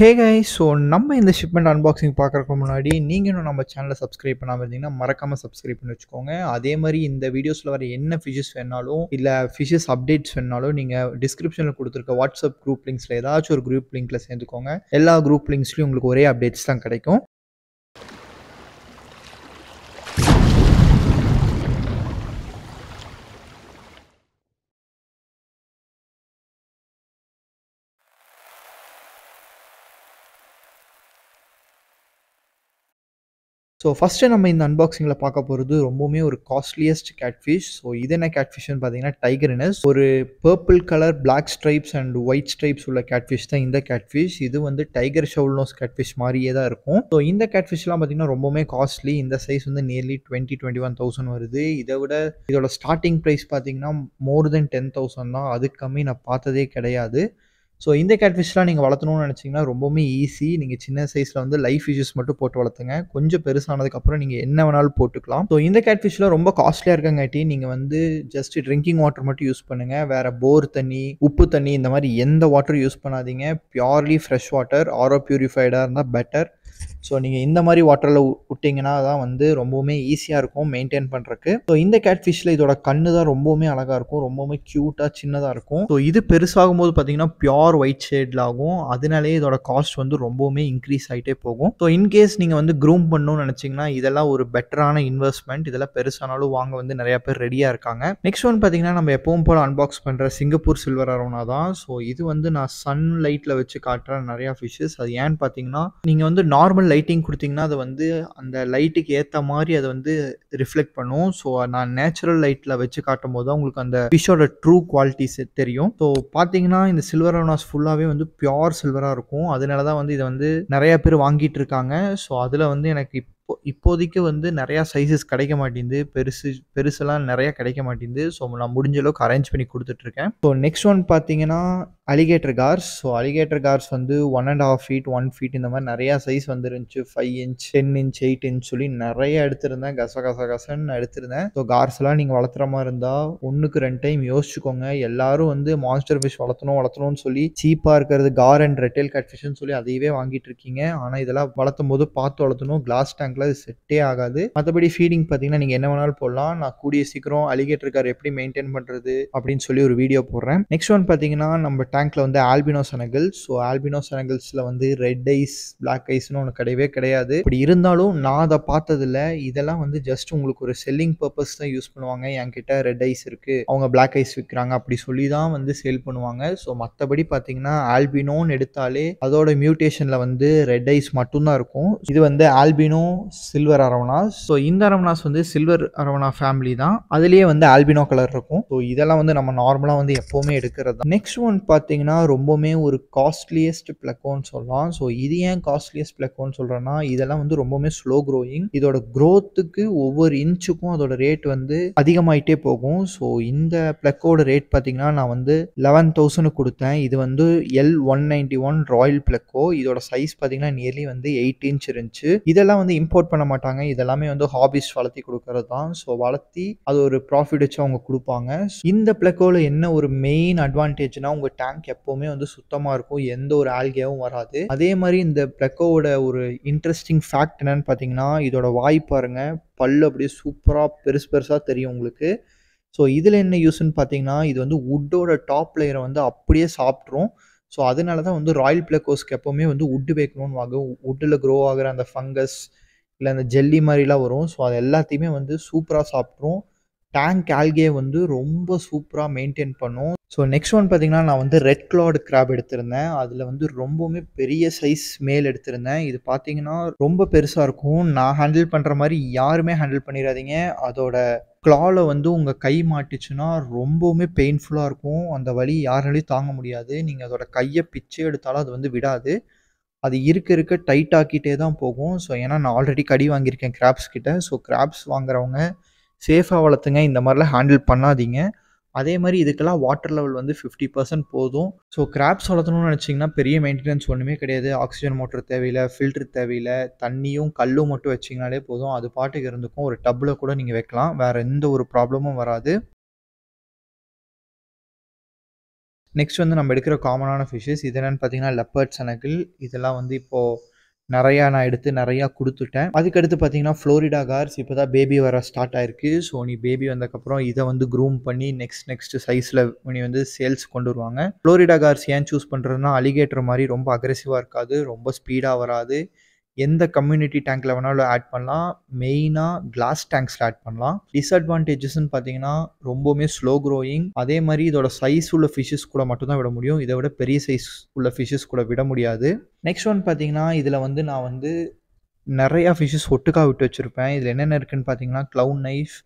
ஹே so நம்ம இந்த shipment unboxing பார்க்குறக்கு முன்னாடி நீங்கள் இன்னும் நம்ம சேனலை சப்ஸ்கிரைப் பண்ணாமல் இருந்தீங்கன்னா மறக்காமல் சப்ஸ்கிரைப் பண்ணி வச்சுக்கோங்க. அதே மாதிரி இந்த வீடியோஸில் வர என்ன ஃபிஷஸ் வேணாலும் இல்லை ஃபிஷஸ் அப்டேட்ஸ் வேணாலும் நீங்கள் டிஸ்கிரிப்ஷனில் கொடுத்துருக்க வாட்ஸ்அப் குரூப் லிங்க்ஸில் ஏதாச்சும் ஒரு குரூப் லிங்க்கில் சேர்ந்துக்கோங்க. எல்லா குரூப் லிங்க்ஸ்லையும் உங்களுக்கு ஒரே அப்டேட்ஸ் தான் கிடைக்கும். ஸோ ஃபஸ்ட்டு நம்ம இந்த அன்பாக்சிங்கில் பார்க்க போகிறது ரொம்பவுமே ஒரு காஸ்ட்லியஸ்ட் கேட்ஃபிஷ் ஸோ இது என்ன கேட்ஃபிஷ்னு பார்த்தீங்கன்னா டைகர்னஸ் ஒரு purple colour black stripes and white stripes உள்ள கேட்ஃபிஷ் தான் இந்த கேட்ஃபிஷ் இது வந்து டைகர் ஷவுல்னோஸ் கேட்ஃபிஷ் மாதிரியே தான் இருக்கும். ஸோ இந்த கேட்ஃபிஷ்லாம் பார்த்தீங்கன்னா ரொம்பவுமே காஸ்ட்லி இந்த சைஸ் வந்து nearly twenty twenty one thousand வருது. இதை விட இதோட ஸ்டார்டிங் ப்ரைஸ் பார்த்தீங்கன்னா மோர் தென் டென் தௌசண்ட் தான். அதுக்கு கம்மி நான் பார்த்ததே கிடையாது. ஸோ இந்த கேட்ஃபிஷ்லாம் நீங்கள் வளர்த்தணும்னு நினச்சிங்கன்னா ரொம்பவுமே ஈஸி நீங்கள் சின்ன சைஸில் வந்து லைஃப் ஃபிஷஸ் மட்டும் போட்டு வளர்த்துங்க. கொஞ்சம் பெருசானதுக்கப்புறம் நீங்கள் என்ன வேணாலும் போட்டுக்கலாம். ஸோ இந்த கேட்ஃபிஷ்லாம் ரொம்ப காஸ்ட்லியாக இருக்கங்காட்டி நீங்கள் வந்து ஜஸ்ட் ட்ரிங்கிங் வாட்டர் மட்டும் யூஸ் பண்ணுங்கள் வேறு போர் தண்ணி உப்பு தண்ணி இந்த மாதிரி எந்த வாட்டரும் யூஸ் பண்ணாதீங்க. பியூர்லி ஃப்ரெஷ் வாட்டர் ஆரோ பியூரிஃபைடாக இருந்தால் பெட்டர் ஸோ நீங்கள் இந்த மாதிரி வாட்டரில் விட்டிங்கன்னா தான் வந்து ரொம்பவுமே ஈஸியாக இருக்கும் மெயின்டைன் பண்ணுறக்கு ஸோ இந்த கேட்ஃபிஷ்ஷில் இதோட கண்ணு தான் ரொம்பவுமே அழகாக இருக்கும் ரொம்பவுமே க்யூட்டாக சின்னதாக இருக்கும். ஸோ இது பெருசாகும் போது பார்த்தீங்கன்னா பியோர் ஒயிட் ஷேடில் ஆகும். அதனாலே இதோட காஸ்ட் வந்து ரொம்பவுமே இன்க்ரீஸ் ஆகிட்டே போகும். ஸோ இன்கேஸ் நீங்கள் வந்து க்ரூம் பண்ணணும்னு நினச்சிங்கன்னா இதெல்லாம் ஒரு பெட்டரான இன்வெஸ்ட்மெண்ட் இதெல்லாம் பெருசானாலும் வாங்க வந்து நிறையா பேர் ரெடியாக இருக்காங்க. நெக்ஸ்ட் ஒன் பார்த்தீங்கன்னா நம்ம எப்பவும் போல் அன்பாக்ஸ் பண்ணுற சிங்கப்பூர் சில்வர் அரோனா தான். ஸோ இது வந்து நான் சன் லைட்டில் வச்சு காட்டுற நிறையா ஃபிஷ்ஷஸ் அது ஏன்னு பார்த்தீங்கன்னா நீங்கள் வந்து நார்மல் லைட்டிங் கொடுத்தீங்கன்னா அது வந்து அந்த லைட்டுக்கு ஏற்ற மாதிரி அதை வந்து ரிஃப்ளெக்ட் பண்ணும். ஸோ நான் நேச்சுரல் லைட்டில் வச்சு காட்டும் போது தான் உங்களுக்கு அந்த ஃபிஷ்ஷோட ட்ரூ குவாலிட்டிஸ் தெரியும். ஸோ பார்த்தீங்கன்னா இந்த சில்வர் அனாஸ் ஃபுல்லாகவே வந்து பியோர் சில்வராக இருக்கும். அதனால தான் வந்து இதை வந்து நிறைய பேர் வாங்கிட்டு இருக்காங்க. ஸோ அதில் வந்து எனக்கு இப்போ இப்போதைக்கு வந்து நிறையா சைஸஸ் கிடைக்க மாட்டேங்குது. பெருசு பெருசெல்லாம் நிறையா கிடைக்க மாட்டேங்குது. ஸோ நான் முடிஞ்ச அளவுக்கு அரேஞ்ச் பண்ணி கொடுத்துட்ருக்கேன். ஸோ நெக்ஸ்ட் ஒன் பார்த்தீங்கன்னா alligator gars so alligator gars வந்து one and half feet one feet இந்த மாதிரி நிறையா சைஸ் வந்துருந்துச்சு. Five inch ten inch eight inch சொல்லி நிறைய எடுத்திருந்தேன். கச கச கசன்னு எடுத்திருந்தேன். ஸோ கார்ஸ்லாம் நீங்கள் வளர்த்துற மாதிரி இருந்தால் ஒன்றுக்கு ரெண்டு டைம் யோசிச்சுக்கோங்க. எல்லாரும் வந்து மான்ஸ்டர் ஃபிஷ் வளர்த்தணும் வளர்த்தணும்னு சொல்லி சீப்பாக இருக்கிறது gar and red tail cat ஃபிஷ்னு சொல்லி அதையவே வாங்கிட்டு இருக்கீங்க. ஆனால் இதெல்லாம் வளர்த்தும் போது பார்த்து வளர்த்தணும். கிளாஸ் டேங்க்ல அது செட்டே ஆகாது. மற்றபடி ஃபீடிங் பார்த்தீங்கன்னா நீங்கள் என்ன வேணாலும் போடலாம். நான் கூடிய சீக்கிரம் அலிகேட்டர் கார் எப்படி மெயின்டைன் பண்ணுறது அப்படின்னு சொல்லி ஒரு வீடியோ போடுறேன். நெக்ஸ்ட் ஒன் பார்த்தீங்கன்னா நம்ம டேங்க்ல வந்து ஆல்பினோ சனகல். ஸோ ஆல்பினோ சனகல்ஸில் வந்து ரெட் ஐஸ் பிளாக் ஐஸ்னு ஒன்று கிடையவே கிடையாது. இப்படி இருந்தாலும் நான் அதை பார்த்ததில்ல. இதெல்லாம் வந்து ஜஸ்ட் உங்களுக்கு ஒரு செல்லிங் பர்பஸ் தான் யூஸ் பண்ணுவாங்க. என்கிட்ட ரெட் ஐஸ் இருக்குது அவங்க பிளாக் ஐஸ் விற்கிறாங்க அப்படி சொல்லி தான் வந்து சேல் பண்ணுவாங்க. ஸோ மற்றபடி பார்த்தீங்கன்னா ஆல்பினோன்னு எடுத்தாலே அதோட மியூட்டேஷனில் வந்து ரெட் ஐஸ் மட்டும்தான் இருக்கும். இது வந்து ஆல்பினோ சில்வர் அரவணாஸ் ஸோ இந்த அரவணாஸ் வந்து சில்வர் அரவணா ஃபேமிலி தான். அதுலேயே வந்து ஆல்பினோ கலர் இருக்கும். ஸோ இதெல்லாம் வந்து நம்ம நார்மலாக வந்து எப்போவுமே எடுக்கிறது தான். நெக்ஸ்ட் ஒன் பார்த்தீங்கன்னா ரொம்பவுமே ஒரு காஸ்ட்லியஸ்ட் பிளக்கோன்னு சொல்லலாம். ஸோ இது ஏன் காஸ்ட்லியஸ்ட் பிளக்கோன்னு சொல்கிறேன்னா இதெல்லாம் வந்து ரொம்பவுமே ஸ்லோ க்ரோயிங் இதோட க்ரோத்துக்கு ஒவ்வொரு இன்ச்சுக்கும் அதோட ரேட் வந்து அதிகமாயிட்டே போகும். ஸோ இந்த பிளக்கோட ரேட் பார்த்தீங்கன்னா நான் வந்து லெவன் தௌசண்ட் கொடுத்தேன். இது வந்து L one ninety one royal pleco இதோட சைஸ் பார்த்தீங்கன்னா நியர்லி வந்து எயிட் இன்ச் இருந்துச்சு. இதெல்லாம் வந்து இம்போர்ட் பண்ண மாட்டாங்க. இதெல்லாமே வந்து ஹாபிஸ் வளர்த்தி கொடுக்கறது தான். ஸோ வளர்த்தி அது ஒரு ப்ராஃபிட் வச்சு அவங்க கொடுப்பாங்க. இந்த பிளக்கோவில் என்ன ஒரு மெயின் அட்வான்டேஜ்னா உங்கள் டேங்க் எப்போவுமே வந்து சுத்தமாக இருக்கும். எந்த ஒரு ஆல்கியாவும் வராது. அதே மாதிரி இந்த பிளக்கோவோட ஒரு இன்ட்ரெஸ்டிங் ஃபேக்ட் என்னன்னு பார்த்தீங்கன்னா இதோட வாய் பாருங்க. பல்லு அப்படியே சூப்பராக பெருசு பெருசாக தெரியும் உங்களுக்கு. ஸோ இதில் என்ன யூஸ்ன்னு பார்த்தீங்கன்னா இது வந்து வுட்டோட டாப் லேயரை வந்து அப்படியே சாப்பிட்ரும் ஸோ அதனால தான் வந்து ராயல் பிளக்கோஸ்க்கு எப்போவுமே வந்து உட்டு வைக்கணும்னு வாங்க உட்டில் க்ரோ ஆகிற அந்த ஃபங்கஸ் இல்லை அந்த ஜெல்லி மாதிரிலாம் வரும். ஸோ அது எல்லாத்தையுமே வந்து சூப்பராக சாப்பிட்ரும். டேங்க் ஆல்கே வந்து ரொம்ப சூப்பராக மெயின்டைன் பண்ணும். ஸோ நெக்ஸ்ட் ஒன் பார்த்தீங்கன்னா நான் வந்து ரெட் கிளாட் கிராப் எடுத்திருந்தேன். அதில் வந்து ரொம்பவுமே பெரிய சைஸ் மேல் எடுத்திருந்தேன். இது பார்த்தீங்கன்னா ரொம்ப பெருசாக இருக்கும். நான் ஹேண்டில் பண்ணுற மாதிரி யாருமே ஹேண்டில் பண்ணிடாதீங்க அதோட கிளாவில் வந்து உங்கள் கை மாட்டுச்சுன்னா ரொம்பவுமே பெயின்ஃபுல்லாக இருக்கும். அந்த வலி யாராலையும் தாங்க முடியாது. நீங்கள் அதோட கையை பிச்சை எடுத்தாலும் அது வந்து விடாது. அது இருக்க இருக்க டைட் ஆக்கிட்டே தான் போகும். ஸோ ஏன்னா நான் ஆல்ரெடி கடி வாங்கியிருக்கேன் கிராப்ஸ் கிட்ட. ஸோ கிராப்ஸ் வாங்குறவங்க சேஃபாக வளர்த்துங்க. இந்த மாதிரிலாம் ஹேண்டில் பண்ணாதீங்க. அதே மாதிரி இதுக்கெல்லாம் வாட்டர் லெவல் வந்து ஃபிஃப்டி பர்சன்ட் போதும். ஸோ கிராப்ஸ் வளர்த்தணும்னு நினச்சிங்கன்னா பெரிய மெயின்டெனன்ஸ் ஒன்றுமே கிடையாது. ஆக்சிஜன் மோட்டர் தேவையில்லை ஃபில்டர் தேவையில்லை. தண்ணியும் கல்லும் மட்டும் வச்சிங்கனாலே போதும். அது பாட்டுக்கு இருந்துக்கும். ஒரு டப்பில் கூட நீங்கள் வைக்கலாம். வேறு எந்த ஒரு ப்ராப்ளமும் வராது. நெக்ஸ்ட் வந்து நம்ம எடுக்கிற காமனான ஃபிஷ்ஷஸ் இது என்னென்னு பார்த்தீங்கன்னா லெப்பர்ட் சனகில் இதெல்லாம் வந்து இப்போது நிறையா நான் எடுத்து நிறையா கொடுத்துட்டேன். அதுக்கடுத்து பார்த்தீங்கன்னா ஃப்ளோரிடா கார்ஸ் இப்போ தான் பேபி வர ஸ்டார்ட் ஆயிருக்கு. ஸோ நீ பேபி வந்ததுக்கப்புறம் இதை வந்து க்ரூம் பண்ணி நெக்ஸ்ட் நெக்ஸ்ட் சைஸில் நீ வந்து சேல்ஸ் கொண்டு வருவாங்க. ஃப்ளோரிடா கார்ஸ் ஏன் சூஸ் பண்ணுறதுனா அலிகேட்டர் மாதிரி ரொம்ப அக்ரெசிவாக இருக்காது ரொம்ப ஸ்பீடாக வராது. எந்த கம்யூனிட்டி டேங்க்கில் வேணாலும் ஆட் பண்ணலாம். மெயினாக கிளாஸ் டேங்க்ஸில் ஆட் பண்ணலாம். டிஸ்அட்வான்டேஜஸ்ன்னு பார்த்தீங்கன்னா ரொம்பவுமே ஸ்லோ க்ரோயிங் அதே மாதிரி இதோட சைஸ் உள்ள ஃபிஷ்ஷஸ் கூட மட்டும்தான் விட முடியும். இதை விட பெரிய சைஸ் உள்ள ஃபிஷ்ஷஸ் கூட விட முடியாது. நெக்ஸ்ட் ஒன் பார்த்தீங்கன்னா இதில் வந்து நான் வந்து நிறையா ஃபிஷ்ஷஸ் ஒட்டுக்கா விட்டு வச்சுருப்பேன். இதில் என்னென்ன இருக்குன்னு பார்த்தீங்கன்னா clown knife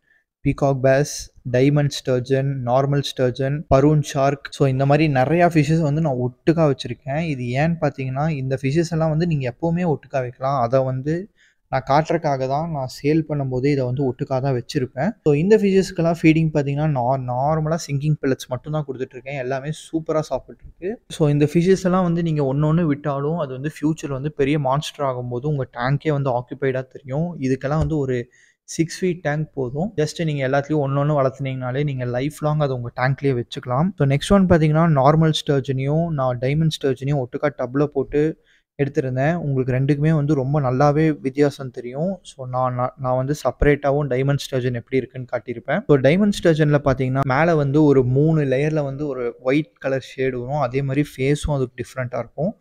peacock bass diamond sturgeon normal sturgeon paroon shark so இந்த மாதிரி நிறையா ஃபிஷ்ஷஸ் வந்து நான் ஒட்டுக்கா வச்சுருக்கேன். இது ஏன்னு பார்த்தீங்கன்னா இந்த ஃபிஷ்ஷஸ் எல்லாம் வந்து நீங்கள் எப்போவுமே ஒட்டுக்கா வைக்கலாம். அதை வந்து நான் காட்டுறக்காக தான் நான் சேல் பண்ணும்போது இதை வந்து ஒட்டுக்காக தான் வச்சுருப்பேன். ஸோ இந்த ஃபிஷஸ்க்கெல்லாம் ஃபீடிங் பார்த்தீங்கன்னா நான் நார்மலாக சிங்கிங் பில்லட்ஸ் மட்டும் தான் கொடுத்துட்ருக்கேன் எல்லாமே சூப்பராக சாப்பிட்ருக்கு ஸோ இந்த ஃபிஷஸ் எல்லாம் வந்து நீங்கள் ஒன்று ஒன்று விட்டாலும் அது வந்து ஃப்யூச்சர் வந்து பெரிய மான்ஸ்டர் ஆகும்போது உங்கள் டேங்கே வந்து ஆக்குபைடாக தெரியும். இதுக்கெல்லாம் வந்து ஒரு சிக்ஸ் ஃபீட் டேங்க் போதும். ஜஸ்ட் நீங்கள் எல்லாத்துலேயும் ஒன்று ஒன்று வளர்த்துனீங்கனாலே நீங்கள் லைஃப் லாங் அதை உங்கள் டேங்க்லேயே வச்சுக்கலாம். ஸோ நெக்ஸ்ட் ஒன் பார்த்தீங்கன்னா நார்மல் ஸ்டர்ஜனையும் நான் டைமண்ட் ஸ்டர்ஜனையும் ஒட்டுக்கா டப்பில் போட்டு எடுத்திருந்தேன். உங்களுக்கு ரெண்டுக்குமே வந்து ரொம்ப நல்லாவே வித்தியாசம் தெரியும். ஸோ நான் நான் வந்து செப்பரேட்டாகவும் டைமண்ட் ஸ்டர்ஜன் எப்படி இருக்குன்னு காட்டியிருப்பேன். ஸோ டைமண்ட் ஸ்டர்ஜனில் பார்த்தீங்கன்னா மேலே வந்து ஒரு மூணு லேயரில் வந்து ஒரு ஒயிட் கலர் ஷேடு வரும். அதே மாதிரி ஃபேஸும் அதுக்கு டிஃப்ரெண்ட்டாக இருக்கும்.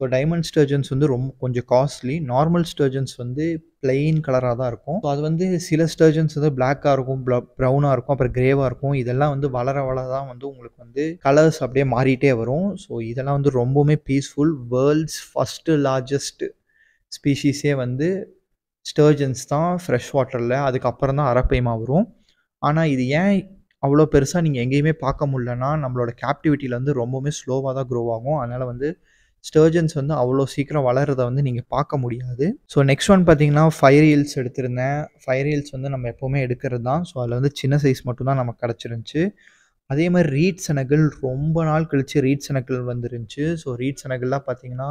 ஸோ டைமண்ட் ஸ்டர்ஜன்ஸ் வந்து ரொம்ப கொஞ்சம் காஸ்ட்லி நார்மல் ஸ்டர்ஜன்ஸ் வந்து பிளெயின் கலராக தான் இருக்கும். ஸோ அது வந்து சில ஸ்டர்ஜன்ஸ் வந்து பிளாக்காக இருக்கும் ப்ரௌனாக இருக்கும் அப்புறம் கிரேவாக இருக்கும். இதெல்லாம் வந்து வளர வளர தான் வந்து உங்களுக்கு வந்து கலர்ஸ் அப்படியே மாறிட்டே வரும். ஸோ இதெல்லாம் வந்து ரொம்பவுமே பீஸ்ஃபுல் வேர்ல்ட்ஸ் ஃபஸ்ட்டு லார்ஜஸ்ட் ஸ்பீஷீஸே வந்து ஸ்டர்ஜன்ஸ் தான் ஃப்ரெஷ் வாட்டரில் அதுக்கப்புறம் தான் அரப்பைமா வரும். ஆனால் இது ஏன் அவ்வளோ பெருசாக நீங்கள் எங்கேயுமே பார்க்க முடிலன்னா நம்மளோட கேப்டிவிட்டியில் வந்து ரொம்பவுமே ஸ்லோவாக தான் க்ரோ ஆகும். அதனால் வந்து ஸ்டர்ஜன்ஸ் வந்து அவ்வளோ சீக்கிரம் வளர்கிறத வந்து நீங்கள் பார்க்க முடியாது. ஸோ நெக்ஸ்ட் ஒன் பார்த்தீங்கன்னா ஃபயர் ஹீல்ஸ் எடுத்திருந்தேன். ஃபயர் ஹீல்ஸ் வந்து நம்ம எப்போவுமே எடுக்கிறது தான். ஸோ அதில் வந்து சின்ன சைஸ் மட்டும்தான் நமக்கு கிடச்சிருந்துச்சு. அதே மாதிரி ரீட் செனகல் ரொம்ப நாள் கழித்து ரீட் செனகல் வந்துருந்துச்சு. ஸோ ரீட் செனகல்லாம் பார்த்தீங்கன்னா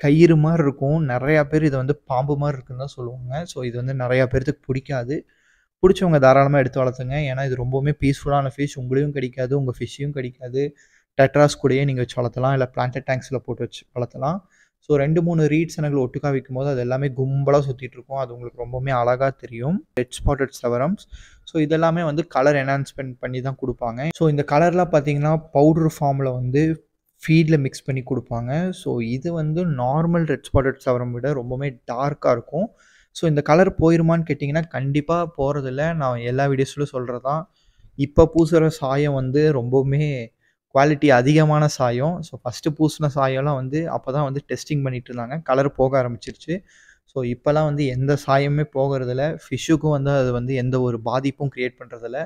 கயிறு மாதிரி இருக்கும். நிறையா பேர் இதை வந்து பாம்பு மாதிரி இருக்குன்னு தான் சொல்லுவாங்க. ஸோ இது வந்து நிறையா பேர்த்துக்கு பிடிக்காது. பிடிச்சவங்க தாராளமாக எடுத்து வளர்த்துங்க. ஏன்னா இது ரொம்பவுமே பீஸ்ஃபுல்லான ஃபிஷ் உங்களையும் கிடைக்காது உங்கள் ஃபிஷ்ஷையும் கிடைக்காது. டெட்ராஸ் கூடயே நீங்கள் வச்சு வளர்த்தலாம் இல்லை பிளான்டட் டேங்க்ஸில் போட்டு வச்சு வளர்த்தலாம். ஸோ ரெண்டு மூணு ரீட்ஸ் எனக்கு ஒட்டுக்கா வைக்கும் போது அது எல்லாமே கும்பலாக சுற்றிட்டு இருக்கும். அது உங்களுக்கு ரொம்பவுமே அழகாக தெரியும். ரெட் ஸ்பாட்டட் செவரம்ஸ் ஸோ இதெல்லாமே வந்து கலர் என்ஹான்ஸ்மெண்ட் பண்ணி தான் கொடுப்பாங்க. ஸோ இந்த கலர்லாம் பார்த்தீங்கன்னா பவுடர் ஃபார்மில் வந்து ஃபீடில் மிக்ஸ் பண்ணி கொடுப்பாங்க. ஸோ இது வந்து நார்மல் ரெட் ஸ்பாட்டட் சவரம் விட ரொம்பவுமே டார்க்காக இருக்கும். ஸோ இந்த கலர் போயிருமான்னு கேட்டிங்கன்னா கண்டிப்பாக போகிறதில்ல நான் எல்லா வீடியோஸ்லையும் சொல்கிறது தான் இப்போ பூசுகிற சாயம் வந்து ரொம்பவுமே குவாலிட்டி அதிகமான சாயம். ஸோ ஃபஸ்ட்டு பூசின சாயம்லாம் வந்து அப்போ தான் வந்து டெஸ்டிங் பண்ணிகிட்டு இருந்தாங்க கலர் போக ஆரம்பிச்சிருச்சு. ஸோ இப்போல்லாம் வந்து எந்த சாயமே போகிறதில்ல. ஃபிஷ்ஷுக்கும் வந்து அது வந்து எந்த ஒரு பாதிப்பும் க்ரியேட் பண்ணுறதில்ல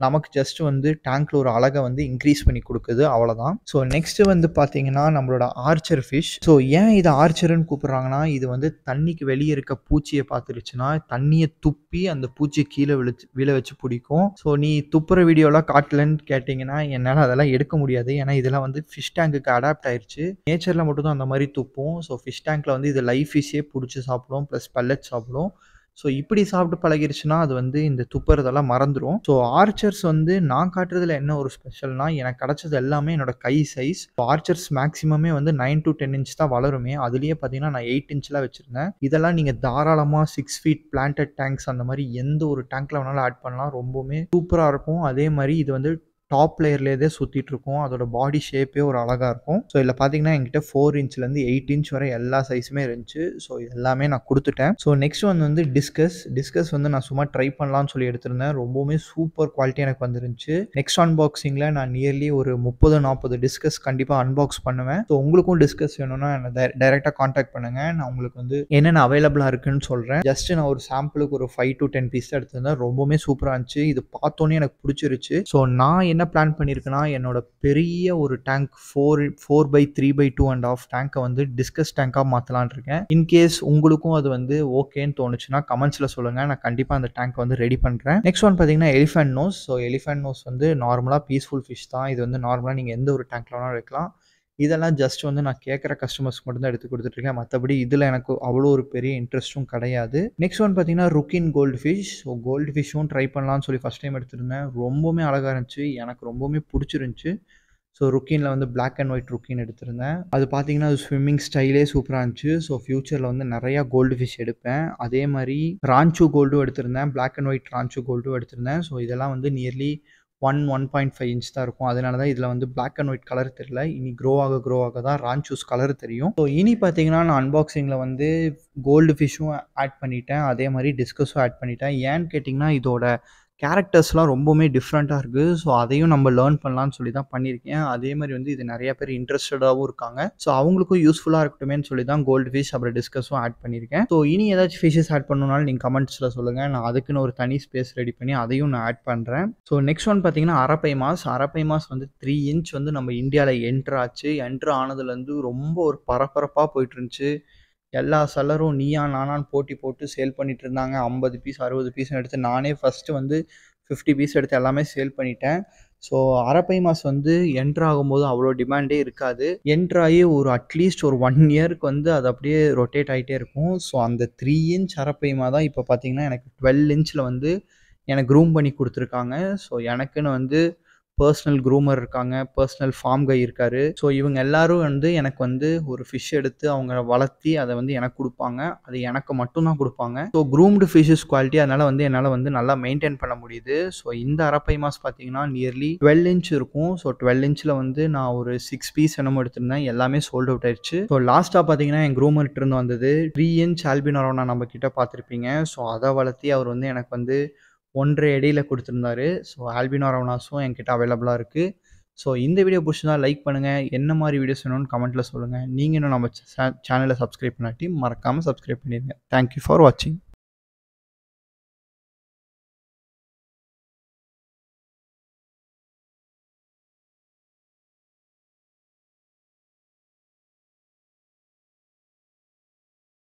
நமக்கு ஜஸ்ட் வந்து டேங்க்கில் ஒரு அழகை வந்து இன்க்ரீஸ் பண்ணி கொடுக்குது அவ்வளோதான் ஸோ நெக்ஸ்ட்டு வந்து பார்த்தீங்கன்னா நம்மளோட ஆர்ச்சர் ஃபிஷ் ஸோ ஏன் இதை ஆர்ச்சர்னு கூப்பிட்றாங்கன்னா இது வந்து தண்ணிக்கு வெளியே இருக்க பூச்சியை பார்த்துருச்சுன்னா தண்ணியை துப்பி அந்த பூச்சியை கீழே விழுச்சு விழ வச்சு பிடிக்கும். ஸோ நீ துப்புற வீடியோலாம் காட்டலன்னு கேட்டிங்கன்னா என்னால் அதெல்லாம் எடுக்க முடியாது. ஏன்னா இதெல்லாம் வந்து ஃபிஷ் டேங்க்குக்கு அடாப்ட் ஆயிடுச்சு நேச்சரில் மட்டும் தான் அந்த மாதிரி துப்பும். ஸோ ஃபிஷ் டேங்க்கில் வந்து இது லைஃப் ஃபிஷ்ஷே பிடிச்சி சாப்பிடும். ப்ளஸ் பல்லட் சாப்பிடும். ஸோ இப்படி சாப்பிட்டு பழகிருச்சுன்னா அது வந்து இந்த துப்புறதெல்லாம் மறந்துடும் ஸோ ஆர்ச்சர்ஸ் வந்து நான் காட்டுறதுல என்ன ஒரு ஸ்பெஷல்னா எனக்கு கிடச்சது எல்லாமே என்னோட கை சைஸ் ஆர்ச்சர்ஸ் மேக்ஸிமமே வந்து நைன் டு டென் இன்ச் தான் வளருமே. அதுலேயே பார்த்தீங்கன்னா நான் எயிட் இன்ச்லாம் வச்சுருந்தேன். இதெல்லாம் நீங்கள் தாராளமாக சிக்ஸ் ஃபீட் பிளான்டட் டேங்க்ஸ் அந்த மாதிரி எந்த ஒரு டேங்க்கில் வேணாலும் ஆட் பண்ணலாம். ரொம்பவுமே சூப்பராக இருக்கும். அதே மாதிரி இது வந்து டாப் லேயர்லேயே சுற்றிட்டு இருக்கும். அதோட பாடி ஷேப்பே ஒரு அழகாக இருக்கும். ஸோ இதில் பார்த்தீங்கன்னா என்கிட்ட ஃபோர் இன்ச்லேருந்து எயிட் இன்ச் வரை எல்லா சைஸுமே இருந்துச்சு. ஸோ எல்லாமே நான் கொடுத்துட்டேன். ஸோ நெக்ஸ்ட் வந்து வந்து டிஸ்கஸ் டிஸ்கஸ் வந்து நான் சும்மா ட்ரை பண்ணலாம்னு சொல்லி எடுத்திருந்தேன். ரொம்பவுமே சூப்பர் குவாலிட்டி எனக்கு வந்துருந்துச்சு. நெக்ஸ்ட் அன்பாக்சிங்கில் நான் நியர்லி ஒரு முப்பது நாற்பது டிஸ்கஸ் கண்டிப்பாக அன்பாக்ஸ் பண்ணுவேன். ஸோ உங்களுக்கும் டிஸ்கஸ் வேணும்னா என்ன டைரெக்டாக காண்டாக்ட் பண்ணுங்கள் நான் உங்களுக்கு வந்து என்னென்ன அவைலபிளாக இருக்குன்னு சொல்கிறேன் ஜஸ்ட் நான் ஒரு சாம்பிளுக்கு ஒரு ஃபைவ் டு டென் பீஸ் தான் எடுத்திருந்தேன். ரொம்பவுமே சூப்பராக இருந்துச்சு. இது பார்த்தோன்னே எனக்கு பிடிச்சிருச்சு. ஸோ நான் என்ன பிளான் பண்ணியிருக்குன்னா என்னோட பெரிய ஒரு tank four four by three by two and half டேங்கை வந்து டிஸ்கஸ் டேங்காக மாற்றலான் இருக்கேன். இன்கேஸ் உங்களுக்கும் அது வந்து ஓகேன்னு தோணுச்சுன்னா கமெண்ட்ஸில் சொல்லுங்கள் நான் கண்டிப்பாக அந்த டேங்க் வந்து ரெடி பண்ணுறேன் நெக்ஸ்ட் ஒன் பார்த்தீங்கன்னா elephant nose so elephant nose வந்து நார்மலாக பீஸ்ஃபுல் ஃபிஷ் தான். இது வந்து நார்மலாக நீங்கள் எந்த ஒரு டேங்க்ல வேணாலும் வைக்கலாம். இதெல்லாம் ஜஸ்ட் வந்து நான் கேட்குற கஸ்டமர்ஸ்க்கு மட்டும் தான் எடுத்து கொடுத்துட்ருக்கேன். மற்றபடி இதில் எனக்கு அவ்வளோ ஒரு பெரிய இன்ட்ரெஸ்ட்டும் கிடையாது. நெக்ஸ்ட் ஒன் பார்த்தீங்கன்னா ryukin gold fish so gold ஃபிஷ்ஷும் try பண்ணலான்னு சொல்லி ஃபஸ்ட் டைம் எடுத்திருந்தேன். ரொம்பவுமே அழகாக இருந்துச்சு. எனக்கு ரொம்பவுமே பிடிச்சிருந்துச்சி. ஸோ ருக்கீனில் வந்து பிளாக் அண்ட் ஒயிட் ருக்கீன் எடுத்திருந்தேன். அது பார்த்தீங்கன்னா அது ஸ்விம்மிங் ஸ்டைலே சூப்பராக இருந்துச்சு. ஸோ ஃப்யூச்சரில் வந்து நிறையா கோல்டு ஃபிஷ் எடுப்பேன். அதே மாதிரி ரான்ச்சு கோல்டும் எடுத்திருந்தேன். பிளாக் அண்ட் ஒயிட் ரான்ச்சு கோல்டும் எடுத்திருந்தேன். ஸோ இதெல்லாம் வந்து nearly one one point five inch தான் இருக்கும். அதனால தான் இதில் வந்து பிளாக் அண்ட் ஒயிட் கலர் தெரியல. இனி க்ரோ ஆக க்ரோ ஆக தான் ரான்ச்சூஸ் கலர் தெரியும். ஸோ இனி பார்த்தீங்கன்னா நான் அன்பாக்சிங்கில் வந்து கோல்டு ஃபிஷ்ஷும் ஆட் பண்ணிட்டேன். அதே மாதிரி டிஸ்கஸும் ஆட் பண்ணிட்டேன். ஏன்னு கேட்டிங்கன்னா இதோட கேரக்டர்ஸ்லாம் ரொம்பவுமே டிஃப்ரெண்ட்டாக இருக்குது ஸோ அதையும் நம்ம லேர்ன் பண்ணலான்னு சொல்லி தான் பண்ணியிருக்கேன். அதே மாதிரி வந்து இது நிறைய பேர் இன்ட்ரெஸ்டடாகவும் இருக்காங்க. ஸோ அவங்களுக்கும் யூஸ்ஃபுல்லாக இருக்கட்டுமேனு சொல்லி தான் கோல்டு ஃபிஷ் அப்புறம் டிஸ்கஸும் ஆட் பண்ணியிருக்கேன். ஸோ இனி ஏதாச்சும் ஃபிஷஸ் ஆட் பண்ணணுனாலும் நீங்கள் கமெண்ட்ஸில் சொல்லுங்கள் நான் அதுக்குன்னு ஒரு தனி ஸ்பேஸ் ரெடி பண்ணி அதையும் நான் ஆட் பண்ணுறேன் ஸோ நெக்ஸ்ட் ஒன் பார்த்தீங்கன்னா அரப்பை மாஸ். அரப்பை மாஸ் வந்து த்ரீ இன்ச் வந்து நம்ம இந்தியாவில் என்ட்ரு ஆச்சு. என்ட்ரு ஆனதுலேருந்து ரொம்ப ஒரு பரபரப்பாக போயிட்டு இருந்துச்சு. எல்லா செல்லரும் நீயா நானான்னு போட்டி போட்டு சேல் பண்ணிட்டு இருந்தாங்க. ஐம்பது பீஸ் அறுபது பீஸ்னு எடுத்து நானே ஃபஸ்ட்டு வந்து ஃபிஃப்டி பீஸ் எடுத்து எல்லாமே சேல் பண்ணிட்டேன். ஸோ அரப்பை மாஸ் வந்து என்ட்ரு ஆகும்போது அவ்வளோ டிமாண்டே இருக்காது. என்ட்ராகி ஒரு அட்லீஸ்ட் ஒரு ஒன் இயருக்கு வந்து அது அப்படியே ரொட்டேட் ஆகிட்டே இருக்கும். ஸோ அந்த த்ரீ இன்ச் அரப்பைமா தான் இப்போ பார்த்தீங்கன்னா எனக்கு டுவெல் இன்ச்சில் வந்து எனக்கு க்ரூம் பண்ணி கொடுத்துருக்காங்க. ஸோ எனக்குன்னு வந்து பர்சனல் க்ரூமர் இருக்காங்க பர்சனல் ஃபார்ம் கை இருக்காரு. ஸோ இவங்க எல்லாரும் வந்து எனக்கு வந்து ஒரு ஃபிஷ் எடுத்து அவங்க வளர்த்தி அதை வந்து எனக்கு கொடுப்பாங்க. அது எனக்கு மட்டும்தான் கொடுப்பாங்க. ஸோ க்ரூம்டு ஃபிஷஸ் குவாலிட்டி அதனால் வந்து என்னால் வந்து நல்லா மெயின்டைன் பண்ண முடியுது. ஸோ இந்த அரப்பை மாஸ் பார்த்தீங்கன்னா நியர்லி டுவெல் இன்ச் இருக்கும். ஸோ டுவெல் இன்ச்சில் வந்து நான் ஒரு சிக்ஸ் பீஸ் என்னமோ எடுத்திருந்தேன். எல்லாமே சோல்ட் அவுட் ஆயிடுச்சு. ஸோ லாஸ்ட்டாக பார்த்தீங்கன்னா என் க்ரூமர்கிட்ட இருந்து வந்தது. த்ரீ இன்ச் ஆல்பினரோனா நம்ம கிட்ட பார்த்துருப்பீங்க ஸோ அதை வளர்த்தி அவர் வந்து எனக்கு வந்து ஒன்றரை அடியில் கொடுத்துருந்தாரு. ஸோ ஆல்பினோ ரவனாஸும் என்கிட்ட அவைலபிளாக இருக்குது ஸோ இந்த வீடியோ பிடிச்சிருந்தா லைக் பண்ணுங்கள் என்ன மாதிரி வீடியோஸ் வேணும்னு கமெண்ட்டில் சொல்லுங்கள் நீங்கள் இன்னும் நம்ம சேனலை சப்ஸ்கிரைப் பண்ணாட்டி மறக்காமல் சப்ஸ்கிரைப் பண்ணிடுங்க தேங்க்யூ ஃபார் வாட்சிங்